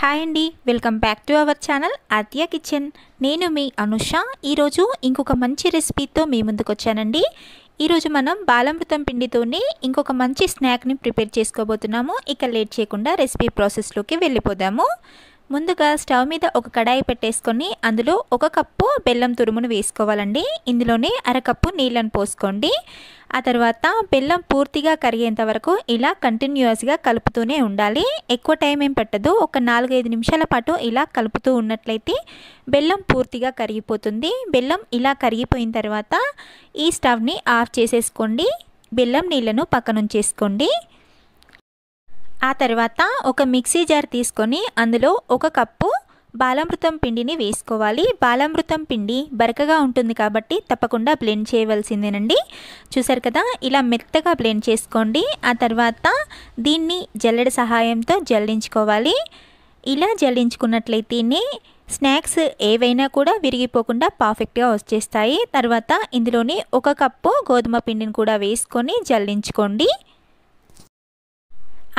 Hi అండి welcome back to our channel Aadya kitchen నేను మీ అనుష. ఈరోజు ఇంకొక మంచి రెసిపీతో మీ ముందుకు వచ్చానండి. ఈరోజు మనం బాలమృతం పిండితోనే ఇంకొక మంచి స్నాక్ని ప్రిపేర్ చేసుకోబోతున్నాము. ఇక లేట్ చేయకుండా రెసిపీ ప్రాసెస్లోకి వెళ్ళిపోదాము. ముందుగా స్టవ్ మీద ఒక కడాయి పెట్టేసుకొని అందులో ఒక కప్పు బెల్లం తురుమును వేసుకోవాలండి. ఇందులోనే అరకప్పు నీళ్ళను పోసుకోండి. ఆ తర్వాత బెల్లం పూర్తిగా కరిగేంత వరకు ఇలా కంటిన్యూస్గా కలుపుతూనే ఉండాలి. ఎక్కువ టైం ఏం పట్టదు. ఒక నాలుగైదు నిమిషాల పాటు ఇలా కలుపుతూ ఉన్నట్లయితే బెల్లం పూర్తిగా కరిగిపోతుంది. బెల్లం ఇలా కరిగిపోయిన తర్వాత ఈ స్టవ్ని ఆఫ్ చేసేసుకోండి. బెల్లం నీళ్ళను పక్కనుంచేసుకోండి ఆ తర్వాత ఒక మిక్సీ జార్ తీసుకొని అందులో ఒక కప్పు బాలామృతం పిండిని వేసుకోవాలి. బాలామృతం పిండి బరకగా ఉంటుంది కాబట్టి తప్పకుండా బ్లెండ్ చేయవలసిందేనండి. చూసారు కదా ఇలా మెత్తగా బ్లెండ్ చేసుకోండి. ఆ తర్వాత దీన్ని జల్లెడ సహాయంతో జల్లించుకోవాలి. ఇలా జల్లించుకున్నట్లయితేనే స్నాక్స్ ఏవైనా కూడా విరిగిపోకుండా పర్ఫెక్ట్గా వచ్చేస్తాయి. తర్వాత ఇందులోని ఒక కప్పు గోధుమ పిండిని కూడా వేసుకొని జల్లించుకోండి.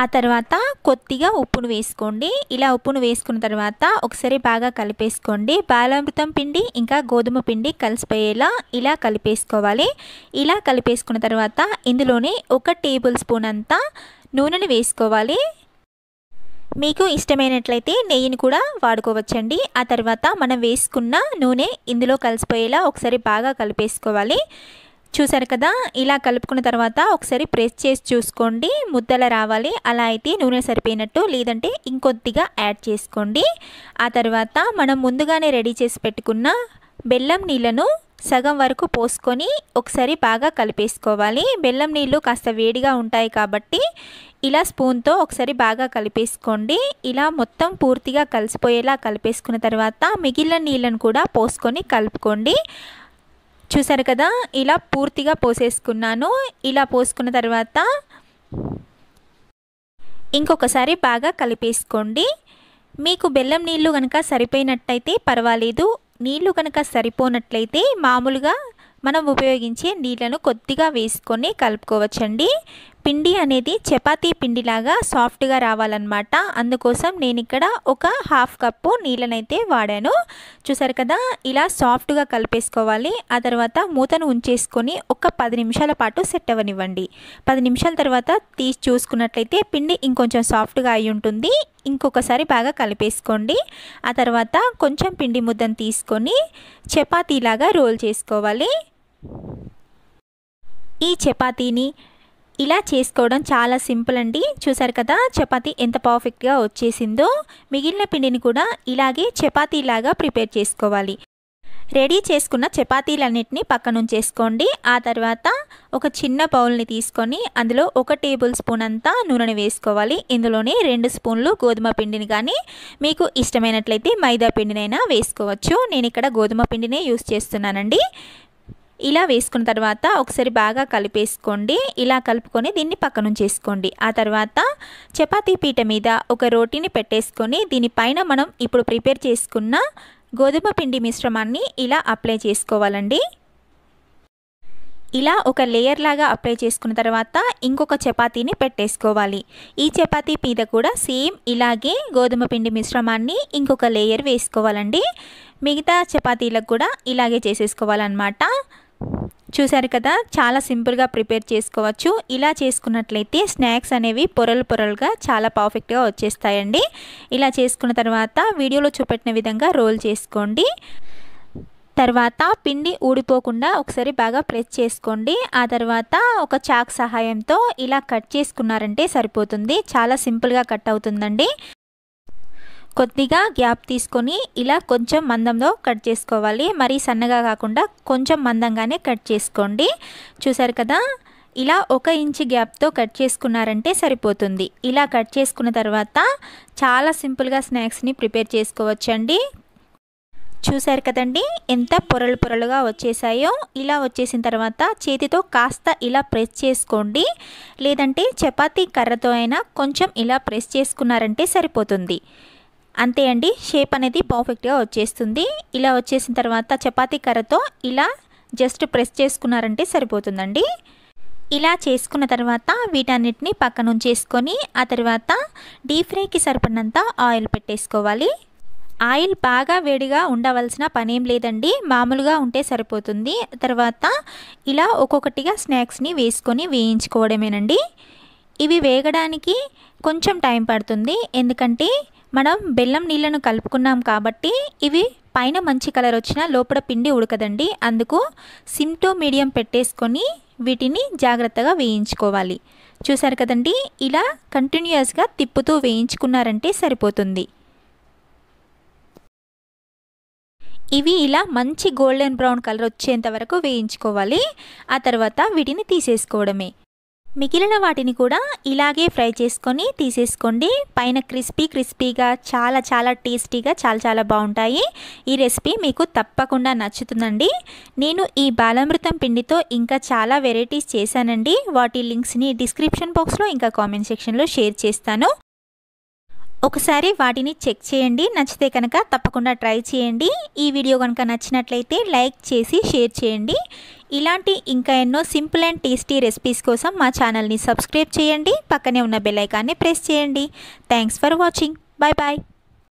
ఆ తర్వాత కొద్దిగా ఉప్పును వేసుకోండి. ఇలా ఉప్పును వేసుకున్న తర్వాత ఒకసారి బాగా కలిపేసుకోండి. బాలామృతం పిండి ఇంకా గోధుమ పిండి కలిసిపోయేలా ఇలా కలిపేసుకోవాలి. ఇలా కలిపేసుకున్న తర్వాత ఇందులోనే ఒక టేబుల్ స్పూన్ అంతా నూనెను వేసుకోవాలి. మీకు ఇష్టమైనట్లయితే నెయ్యిని కూడా వాడుకోవచ్చండి. ఆ తర్వాత మనం వేసుకున్న నూనె ఇందులో కలిసిపోయేలా ఒకసారి బాగా కలిపేసుకోవాలి. చూసారు కదా? ఇలా కలుపుకున్న తర్వాత ఒకసారి ప్రెస్ చేసి చూసుకోండి. ముద్దల రావాలి. అలా అయితే నూనె సరిపోయినట్టు లేదంటే ఇంకొద్దిగా యాడ్ చేసుకోండి. ఆ తర్వాత మనం ముందుగానే రెడీ చేసి పెట్టుకున్న బెల్లం నీళ్ళను సగం వరకు పోసుకొని ఒకసారి బాగా కలిపేసుకోవాలి. బెల్లం నీళ్ళు కాస్త వేడిగా ఉంటాయి కాబట్టి ఇలా స్పూన్తో ఒకసారి బాగా కలిపేసుకోండి. ఇలా మొత్తం పూర్తిగా కలిసిపోయేలా కలిపేసుకున్న తర్వాత మిగిలిన నీళ్ళను కూడా పోసుకొని కలుపుకోండి. చూసారు కదా ఇలా పూర్తిగా పోసేసుకున్నాను. ఇలా పోసుకున్న తర్వాత ఇంకొకసారి బాగా కలిపేసుకోండి. మీకు బెల్లం నీళ్ళు కనుక సరిపోయినట్టయితే పర్వాలేదు. నీళ్ళు కనుక సరిపోనట్లయితే మామూలుగా మనం ఉపయోగించే నీళ్ళను కొద్దిగా వేసుకొని కలుపుకోవచ్చండి. పిండి అనేది చపాతీ పిండిలాగా సాఫ్ట్గా రావాలన్నమాట. అందుకోసం నేను ఇక్కడ ఒక హాఫ్ కప్పు నీళ్ళనైతే వాడాను. చూసారు కదా ఇలా సాఫ్ట్గా కలిపేసుకోవాలి. ఆ తర్వాత మూతను ఉంచేసుకొని ఒక పది నిమిషాల పాటు సెట్ అవ్వనివ్వండి. పది నిమిషాల తర్వాత తీసి చూసుకున్నట్లయితే పిండి ఇంకొంచెం సాఫ్ట్గా అయి ఉంటుంది. ఇంకొకసారి బాగా కలిపేసుకోండి. ఆ తర్వాత కొంచెం పిండి ముద్దను తీసుకొని చపాతీలాగా రోల్ చేసుకోవాలి. ఈ చపాతీని ఇలా చేసుకోవడం చాలా సింపుల్ అండి. చూసారు కదా చపాతీ ఎంత పర్ఫెక్ట్గా వచ్చేసిందో. మిగిలిన పిండిని కూడా ఇలాగే చపాతీలాగా ప్రిపేర్ చేసుకోవాలి. రెడీ చేసుకున్న చపాతీలన్నింటినీ పక్కనుంచేసుకోండి ఆ తర్వాత ఒక చిన్న బౌల్ని తీసుకొని అందులో ఒక టేబుల్ స్పూన్ అంతా నూనెని వేసుకోవాలి. ఇందులోనే రెండు స్పూన్లు గోధుమ పిండిని కానీ మీకు ఇష్టమైనట్లయితే మైదా పిండినైనా వేసుకోవచ్చు. నేను ఇక్కడ గోధుమ పిండినే యూస్ చేస్తున్నానండి. ఇలా వేసుకున్న తర్వాత ఒకసారి బాగా కలిపేసుకోండి. ఇలా కలుపుకొని దీన్ని పక్కన ఉంచేసుకోండి ఆ తర్వాత చపాతీ పీట మీద ఒక రోటీని పెట్టేసుకొని దీనిపైన మనం ఇప్పుడు ప్రిపేర్ చేసుకున్న గోధుమ పిండి మిశ్రమాన్ని ఇలా అప్లై చేసుకోవాలండి. ఇలా ఒక లేయర్ లాగా అప్లై చేసుకున్న తర్వాత ఇంకొక చపాతీని పెట్టేసుకోవాలి. ఈ చపాతీ మీద కూడా సేమ్ ఇలాగే గోధుమ పిండి మిశ్రమాన్ని ఇంకొక లేయర్ వేసుకోవాలండి. మిగతా చపాతీలకు కూడా ఇలాగే చేసేసుకోవాలన్నమాట. చూశారు కదా చాలా సింపుల్గా ప్రిపేర్ చేసుకోవచ్చు. ఇలా చేసుకున్నట్లయితే స్నాక్స్ అనేవి పొరలు పొరలుగా చాలా పర్ఫెక్ట్గా వచ్చేస్తాయండి. ఇలా చేసుకున్న తర్వాత వీడియోలో చూపెట్టిన విధంగా రోల్ చేసుకోండి. తర్వాత పిండి ఊడిపోకుండా ఒకసారి బాగా ప్రెస్ చేసుకోండి. ఆ తర్వాత ఒక చాక్ సహాయంతో ఇలా కట్ చేసుకున్నారంటే సరిపోతుంది. చాలా సింపుల్గా కట్ అవుతుందండి. కొద్దిగా గ్యాప్ తీసుకొని ఇలా కొంచెం మందంలో కట్ చేసుకోవాలి. మరీ సన్నగా కాకుండా కొంచెం మందంగానే కట్ చేసుకోండి. చూసారు కదా? ఇలా ఒక ఇంచు గ్యాప్తో కట్ చేసుకున్నారంటే సరిపోతుంది. ఇలా కట్ చేసుకున్న తర్వాత చాలా సింపుల్గా స్నాక్స్ని ప్రిపేర్ చేసుకోవచ్చండి. చూసారు కదండి? ఎంత పొరలు పొరలుగా వచ్చేసాయో. ఇలా వచ్చేసిన తర్వాత చేతితో కాస్త ఇలా ప్రెస్ చేసుకోండి. లేదంటే చపాతీ కర్రతో అయినా కొంచెం ఇలా ప్రెస్ చేసుకున్నారంటే సరిపోతుంది. అంతే అండి. షేప్ అనేది పర్ఫెక్ట్గా వచ్చేస్తుంది. ఇలా వచ్చేసిన తర్వాత చపాతీ కర్రతో ఇలా జస్ట్ ప్రెస్ చేసుకున్నారంటే సరిపోతుందండి. ఇలా చేసుకున్న తర్వాత వీటన్నిటిని పక్కన ఉంచేసుకొని ఆ తర్వాత డీప్ ఫ్రైకి సరిపడినంత ఆయిల్ పెట్టేసుకోవాలి. ఆయిల్ బాగా వేడిగా ఉండవలసిన పనేం లేదండి. మామూలుగా ఉంటే సరిపోతుంది. తర్వాత ఇలా ఒక్కొక్కటిగా స్నాక్స్ని వేసుకొని వేయించుకోవడమేనండి. ఇవి వేగడానికి కొంచెం టైం పడుతుంది. ఎందుకంటే మనం బెల్లం నీళ్ళను కలుపుకున్నాం కాబట్టి ఇవి పైన మంచి కలర్ వచ్చిన లోపల పిండి ఉడకదండి. అందుకు సిమ్టో మీడియం పెట్టేసుకొని వీటిని జాగ్రత్తగా వేయించుకోవాలి. చూసారు కదండి? ఇలా కంటిన్యూస్గా తిప్పుతూ వేయించుకున్నారంటే సరిపోతుంది. ఇవి ఇలా మంచి గోల్డెన్ బ్రౌన్ కలర్ వచ్చేంత వరకు వేయించుకోవాలి. ఆ తర్వాత వీటిని తీసేసుకోవడమే. మిగిలిన వాటిని కూడా ఇలాగే ఫ్రై చేసుకొని తీసేసుకోండి. పైన క్రిస్పీ క్రిస్పీగా చాలా చాలా టేస్టీగా చాలా చాలా బాగుంటాయి. ఈ రెసిపీ మీకు తప్పకుండా నచ్చుతుందండి. నేను ఈ బాలామృతం పిండితో ఇంకా చాలా వెరైటీస్ చేశానండి. వాటి లింక్స్ని డిస్క్రిప్షన్ బాక్స్లో ఇంకా కామెంట్ సెక్షన్లో షేర్ చేస్తాను. ఒకసారి వాటిని చెక్ చేయండి. నచ్చితే కనుక తప్పకుండా ట్రై చేయండి. ఈ వీడియో కనుక నచ్చినట్లయితే లైక్ చేసి షేర్ చేయండి. ఇలాంటి ఇంకా ఎన్నో సింపుల్ అండ్ టేస్టీ రెసిపీస్ కోసం మా ఛానల్ని సబ్స్క్రైబ్ చేయండి. పక్కనే ఉన్న బెల్ ఐకాన్ని ప్రెస్ చేయండి. Thanks for watching. Bye bye